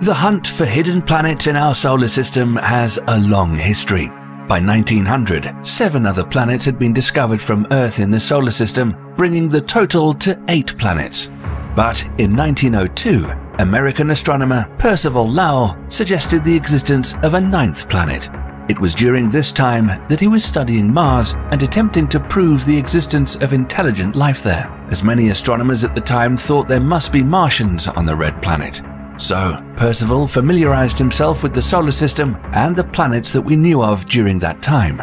The hunt for hidden planets in our solar system has a long history. By 1900, seven other planets had been discovered from Earth in the solar system, bringing the total to eight planets. But in 1902, American astronomer Percival Lowell suggested the existence of a ninth planet. It was during this time that he was studying Mars and attempting to prove the existence of intelligent life there, as many astronomers at the time thought there must be Martians on the red planet. So, Percival familiarized himself with the solar system and the planets that we knew of during that time.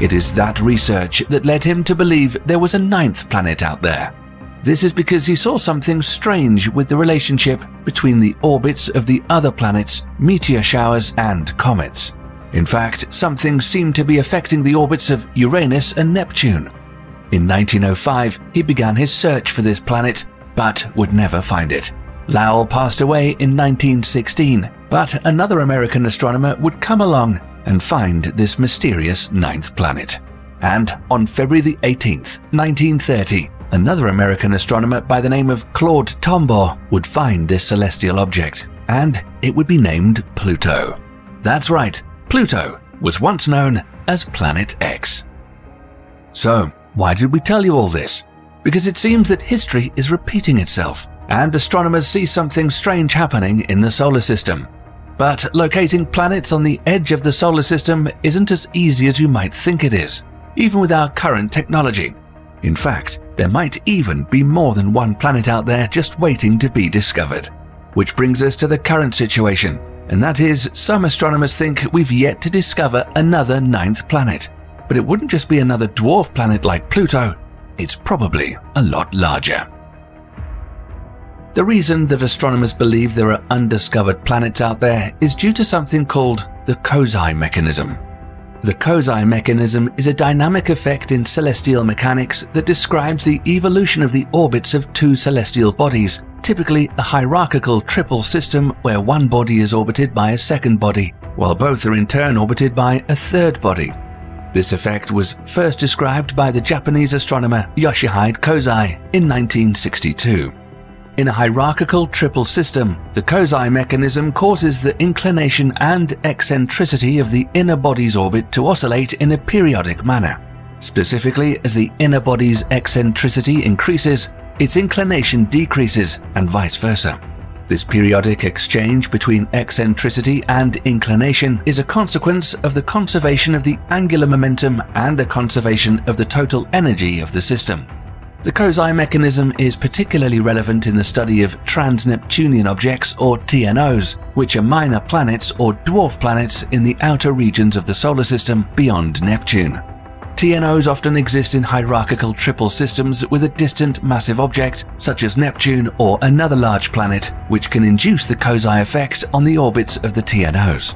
It is that research that led him to believe there was a ninth planet out there. This is because he saw something strange with the relationship between the orbits of the other planets, meteor showers, and comets. In fact, something seemed to be affecting the orbits of Uranus and Neptune. In 1905, he began his search for this planet, but would never find it. Lowell passed away in 1916, but another American astronomer would come along and find this mysterious ninth planet. And on February 18, 1930, another American astronomer by the name of Claude Tombaugh would find this celestial object, and it would be named Pluto. That's right, Pluto was once known as Planet X. So, why did we tell you all this? Because it seems that history is repeating itself, and astronomers see something strange happening in the solar system. But locating planets on the edge of the solar system isn't as easy as you might think it is, even with our current technology. In fact, there might even be more than one planet out there just waiting to be discovered. Which brings us to the current situation and that is, some astronomers think we've yet to discover another ninth planet. But it wouldn't just be another dwarf planet like Pluto, it's probably a lot larger. The reason that astronomers believe there are undiscovered planets out there is due to something called the Kozai mechanism. The Kozai mechanism is a dynamic effect in celestial mechanics that describes the evolution of the orbits of two celestial bodies, typically a hierarchical triple system where one body is orbited by a second body, while both are in turn orbited by a third body. This effect was first described by the Japanese astronomer Yoshihide Kozai in 1962. In a hierarchical triple system, the Kozai mechanism causes the inclination and eccentricity of the inner body's orbit to oscillate in a periodic manner. Specifically, as the inner body's eccentricity increases, its inclination decreases, and vice versa. This periodic exchange between eccentricity and inclination is a consequence of the conservation of the angular momentum and the conservation of the total energy of the system. The Kozai mechanism is particularly relevant in the study of trans-Neptunian objects or TNOs, which are minor planets or dwarf planets in the outer regions of the solar system beyond Neptune. TNOs often exist in hierarchical triple systems with a distant massive object, such as Neptune or another large planet, which can induce the Kozai effect on the orbits of the TNOs.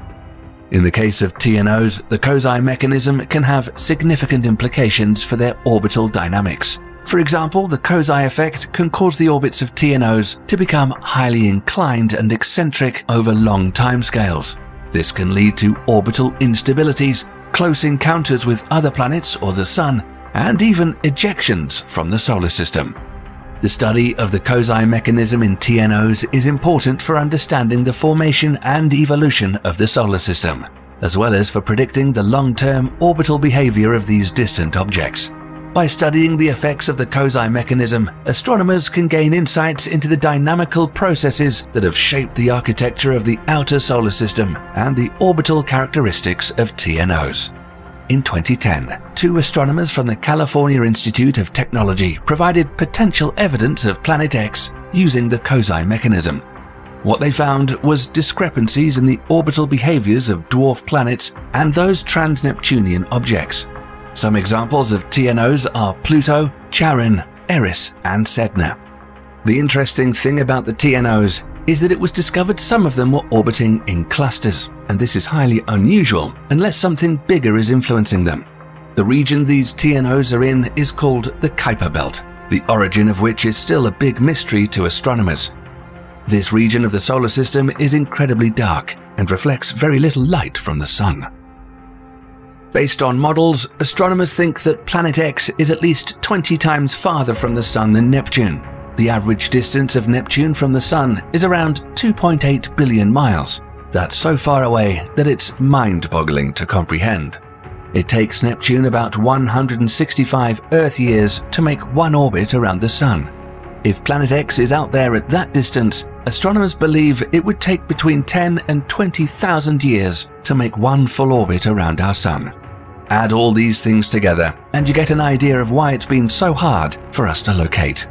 In the case of TNOs, the Kozai mechanism can have significant implications for their orbital dynamics. For example, the Kozai effect can cause the orbits of TNOs to become highly inclined and eccentric over long timescales. This can lead to orbital instabilities, close encounters with other planets or the Sun, and even ejections from the solar system. The study of the Kozai mechanism in TNOs is important for understanding the formation and evolution of the solar system, as well as for predicting the long-term orbital behavior of these distant objects. By studying the effects of the Kozai mechanism, astronomers can gain insights into the dynamical processes that have shaped the architecture of the outer solar system and the orbital characteristics of TNOs. In 2010, two astronomers from the California Institute of Technology provided potential evidence of Planet X using the Kozai mechanism. What they found was discrepancies in the orbital behaviors of dwarf planets and those trans-Neptunian objects. Some examples of TNOs are Pluto, Charon, Eris, and Sedna. The interesting thing about the TNOs is that it was discovered some of them were orbiting in clusters, and this is highly unusual unless something bigger is influencing them. The region these TNOs are in is called the Kuiper Belt, the origin of which is still a big mystery to astronomers. This region of the solar system is incredibly dark and reflects very little light from the sun. Based on models, astronomers think that Planet X is at least 20 times farther from the Sun than Neptune. the average distance of Neptune from the Sun is around 2.8 billion miles. That's so far away that it's mind boggling to comprehend. It takes Neptune about 165 Earth years to make one orbit around the Sun. If Planet X is out there at that distance, astronomers believe it would take between 10 and 20,000 years to make one full orbit around our Sun. Add all these things together, and you get an idea of why it's been so hard for us to locate.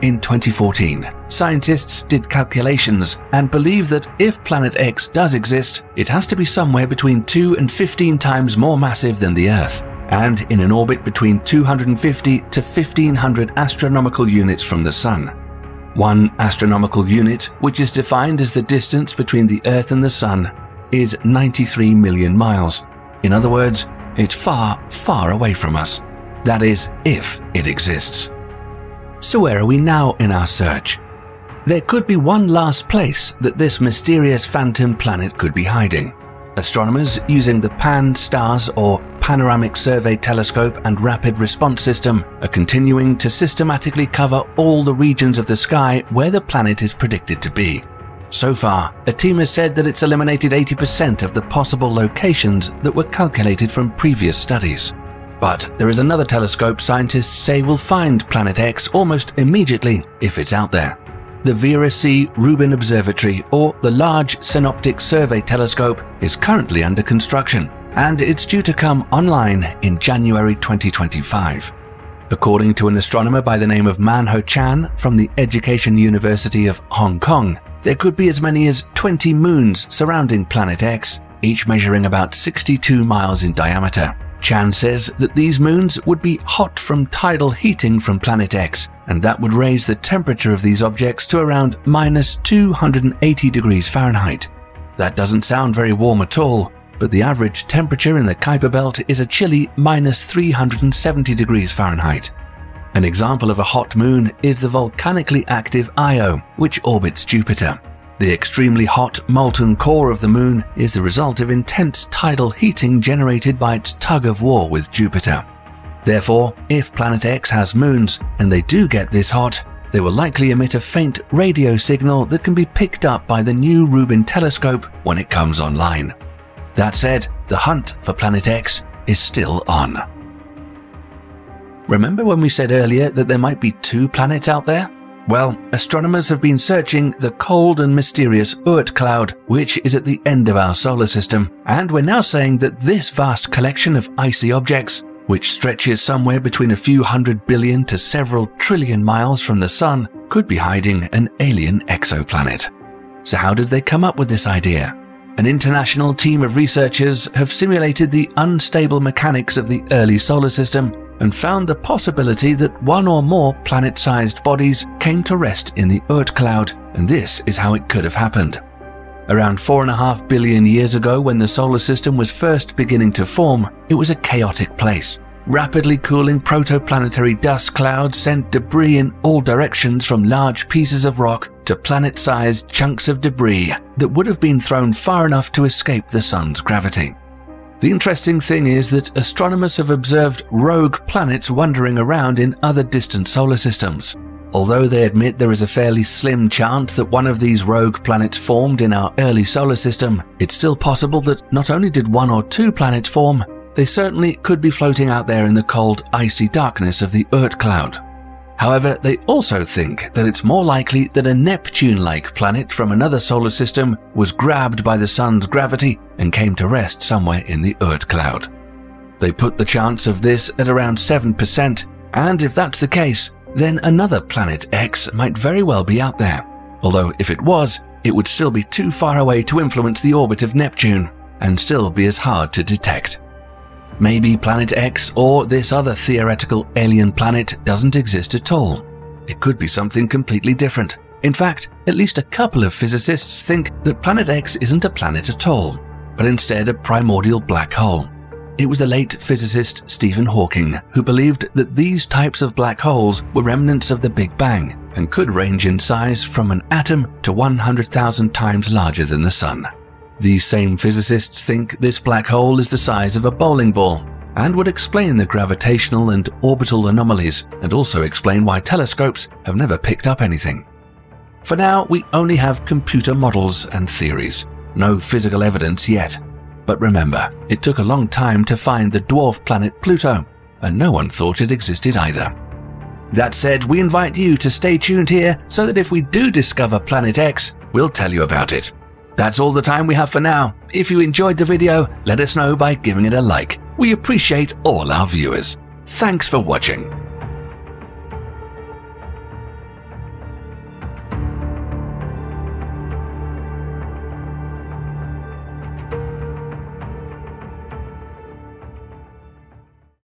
In 2014, scientists did calculations and believe that if Planet X does exist, it has to be somewhere between 2 and 15 times more massive than the Earth, and in an orbit between 250 to 1500 astronomical units from the Sun. One astronomical unit, which is defined as the distance between the Earth and the Sun, is 93 million miles. In other words, it's far, far away from us. That is, if it exists. So where are we now in our search? There could be one last place that this mysterious phantom planet could be hiding. Astronomers using the Pan-STARRS or Panoramic Survey Telescope and Rapid Response System are continuing to systematically cover all the regions of the sky where the planet is predicted to be. So far, a team has said that it's eliminated 80% of the possible locations that were calculated from previous studies. But there is another telescope scientists say will find Planet X almost immediately if it's out there. The Vera C. Rubin Observatory, or the Large Synoptic Survey Telescope, is currently under construction, and it's due to come online in January 2025. According to an astronomer by the name of Man Ho Chan from the Education University of Hong Kong, there could be as many as 20 moons surrounding Planet X, each measuring about 62 miles in diameter. Chan says that these moons would be hot from tidal heating from Planet X, and that would raise the temperature of these objects to around minus 280 degrees Fahrenheit. That doesn't sound very warm at all, but the average temperature in the Kuiper Belt is a chilly minus 370 degrees Fahrenheit. An example of a hot moon is the volcanically active Io, which orbits Jupiter. The extremely hot molten core of the moon is the result of intense tidal heating generated by its tug of war with Jupiter. Therefore, if Planet X has moons, and they do get this hot, they will likely emit a faint radio signal that can be picked up by the new Rubin telescope when it comes online. That said, the hunt for Planet X is still on. Remember when we said earlier that there might be two planets out there? Well, astronomers have been searching the cold and mysterious Oort cloud, which is at the end of our solar system, and we're now saying that this vast collection of icy objects, which stretches somewhere between a few hundred billion to several trillion miles from the Sun, could be hiding an alien exoplanet. So, how did they come up with this idea? An international team of researchers have simulated the unstable mechanics of the early solar system and found the possibility that one or more planet sized bodies came to rest in the Oort cloud, and this is how it could have happened. Around 4.5 billion years ago, when the solar system was first beginning to form, it was a chaotic place. Rapidly cooling protoplanetary dust clouds sent debris in all directions from large pieces of rock to planet sized chunks of debris that would have been thrown far enough to escape the sun's gravity. The interesting thing is that astronomers have observed rogue planets wandering around in other distant solar systems. Although they admit there is a fairly slim chance that one of these rogue planets formed in our early solar system, it's still possible that not only did one or two planets form, they certainly could be floating out there in the cold, icy darkness of the Oort cloud. However, they also think that it's more likely that a Neptune like planet from another solar system was grabbed by the Sun's gravity and came to rest somewhere in the Oort cloud. They put the chance of this at around 7%, and if that's the case, then another planet X might very well be out there. Although, if it was, it would still be too far away to influence the orbit of Neptune, and still be as hard to detect. Maybe Planet X or this other theoretical alien planet doesn't exist at all. It could be something completely different. In fact, at least a couple of physicists think that Planet X isn't a planet at all, but instead a primordial black hole. It was the late physicist Stephen Hawking who believed that these types of black holes were remnants of the Big Bang and could range in size from an atom to 100,000 times larger than the Sun. These same physicists think this black hole is the size of a bowling ball. and would explain the gravitational and orbital anomalies and also explain why telescopes have never picked up anything. For now, we only have computer models and theories, no physical evidence yet. But remember, it took a long time to find the dwarf planet Pluto, and no one thought it existed either. That said, we invite you to stay tuned here so that if we do discover Planet X, we'll tell you about it. That's all the time we have for now. If you enjoyed the video, let us know by giving it a like. We appreciate all our viewers. Thanks for watching.